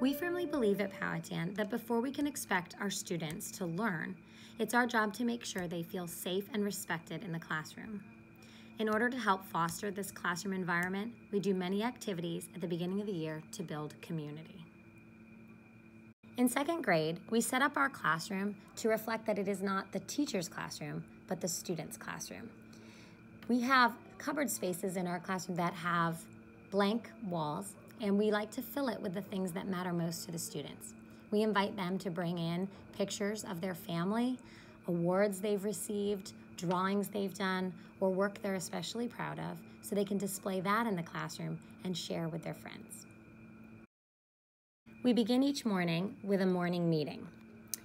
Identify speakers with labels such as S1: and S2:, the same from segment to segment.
S1: Powhatan that before we can expect our students to learn, it's our job to make sure they feel safe and respected in the classroom. In order to help foster this classroom environment, we do many activities at the beginning of the year to build community. In second grade, we set up our classroom to reflect that it is not the teacher's classroom, but the student's classroom. We have cupboard spaces in our classroom that have blank walls, and we like to fill it with the things that matter most to the students. We invite them to bring in pictures of their family, awards they've received, drawings they've done, or work they're especially proud of, so they can display that in the classroom and share with their friends. We begin each morning with a morning meeting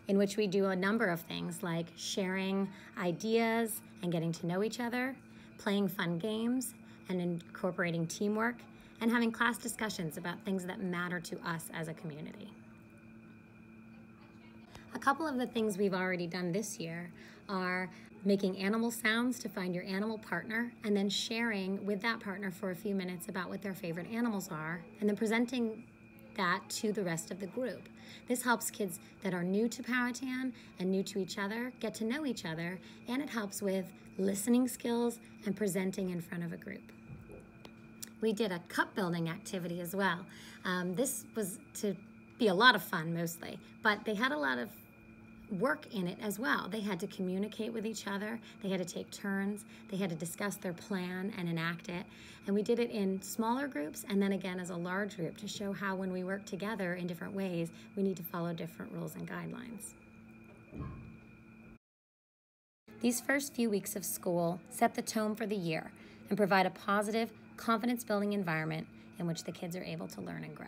S1: in which we do a number of things like sharing ideas and getting to know each other, playing fun games, and incorporating teamwork, and having class discussions about things that matter to us as a community. A couple of the things we've already done this year are making animal sounds to find your animal partner and then sharing with that partner for a few minutes about what their favorite animals are and then presenting that to the rest of the group. This helps kids that are new to Powhatan and new to each other get to know each other and it helps with listening skills and presenting in front of a group. We did a cup building activity as well. Um, this was to be a lot of fun mostly, but they had a lot of work in it as well. They had to communicate with each other, they had to take turns, they had to discuss their plan and enact it. And we did it in smaller groups and then again as a large group to show how when we work together in different ways, we need to follow different rules and guidelines. These first few weeks of school set the tone for the year and provide a positive, confidence building environment in which the kids are able to learn and grow.